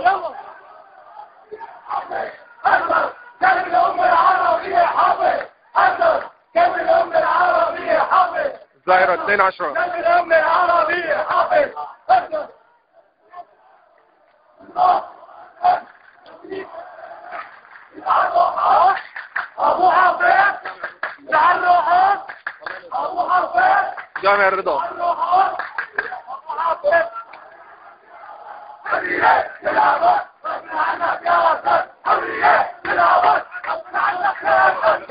يلا أكبر كلمة الأمة العربية حافظ أكبر كلمة الأمة العربية حافظ الظاهرة 2 10 كلمة الأمة العربية حافظ أكبر أبو حافظ تعرفت أبو حافظ جامع الرضا تعرفت أبو حافظ حرية بالعبد غصب عنك يا أسد حرية بالعبد غصب عنك يا أسد